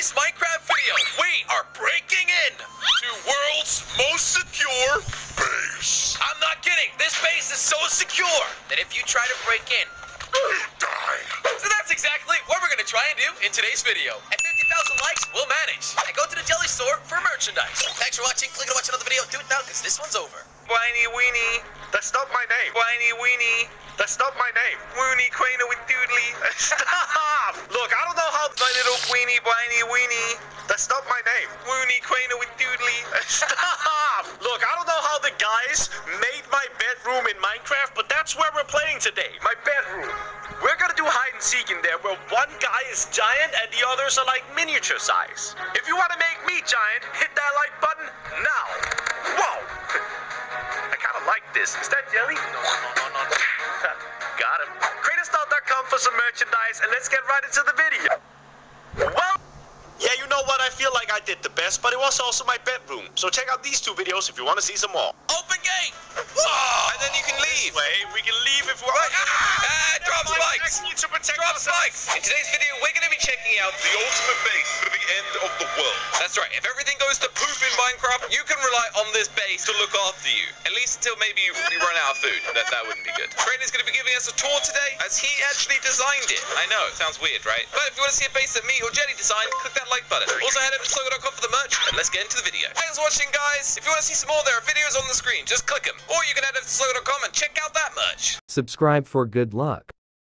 Minecraft video, we are breaking in to world's most secure base. I'm not kidding. This base is so secure that if you try to break in, you die. So that's exactly what we're going to try and do in today's video. At 50,000 likes, we'll manage. I go to the jelly store for merchandise. Thanks for watching. Click to watch another video. Do it now because this one's over. Whiny Weenie. That's not my name. Whiny Weenie. That's not my name. Woony Quainer with Doodly. Stop! That's not my name. Woony Quainer with Doodly. Stop! Look, I don't know how the guys made my bedroom in Minecraft, but that's where we're playing today. My bedroom. We're gonna do hide and seek in there where one guy is giant and the others are like miniature size. If you wanna make me giant, hit that like button now. Whoa! I kind of like this. Is that jelly? No, no, no, no. Got him. Cratostar.com for some merchandise, and let's get right into the video. Well, yeah, you know what? I feel like I did the best, but it was also my bedroom. So check out these two videos if you want to see some more. Open gate! Whoa! And then you can leave. Wait, we can leave if we want. Right. Ah, drop spikes. To protect Drop spikes. In today's video, we're going to be checking out The ultimate base for the end of the world. That's right. If everything goes to poop in Minecraft, you can rely on this base to look after you. At least until maybe you, you run out of food. That that wouldn't be good. Crainer's going to be giving us a tour today, as he actually designed it. I know it sounds weird, right? But if you want to see a base that me or Jelly designed, click that like button. Also head over to slogo.com for the merch, and let's get into the video. Thanks for watching, guys. If you want to see some more, there are videos on the screen. Just click them, or you can head over to slogo.com and check out that merch. Subscribe for good luck.